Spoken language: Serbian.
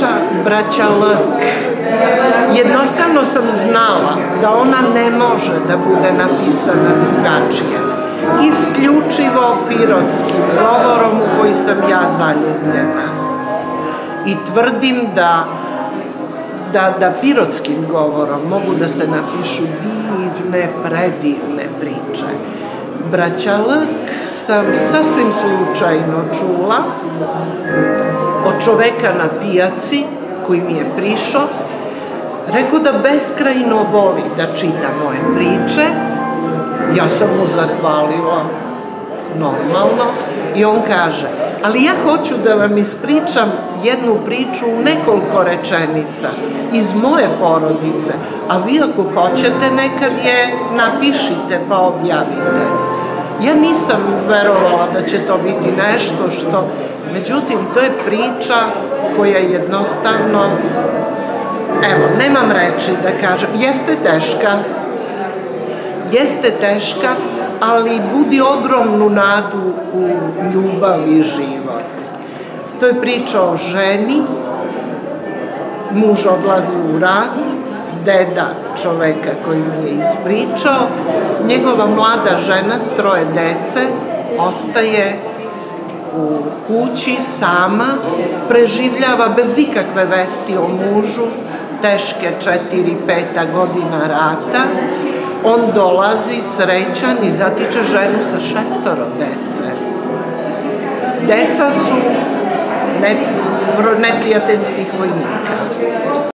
priča braća Lk. Jednostavno sam znala da ona ne može da bude napisana drugačije. Isključivo pirotskim govorom u koji sam ja zaljubljena. I tvrdim da da, da pirotskim govorom mogu da se napišu divne, predivne priče. Braća Lk sam sasvim slučajno čula čoveka na pijaci koji mi je prišao, rekao da beskrajno voli da čita moje priče, ja sam mu zahvalila normalno i on kaže, ali ja hoću da vam ispričam jednu priču u nekoliko rečenica iz moje porodice, a vi ako hoćete nekad je napišite pa objavite. Ja nisam verovala da će to biti nešto što, međutim, to je priča koja jednostavno, evo, nemam reči da kažem, jeste teška, jeste teška, ali budi ogromnu nadu u ljubav i život. To je priča o ženi, muž odlazi u rat, deda čoveka koji mi je ispričao, njegova mlada žena s troje dece ostaje u kući sama, preživljava bez ikakve vesti o mužu, teške četiri, peta godina rata, on dolazi srećan i zatiče ženu sa šestoro dece. Deca su neprijateljskih vojnika.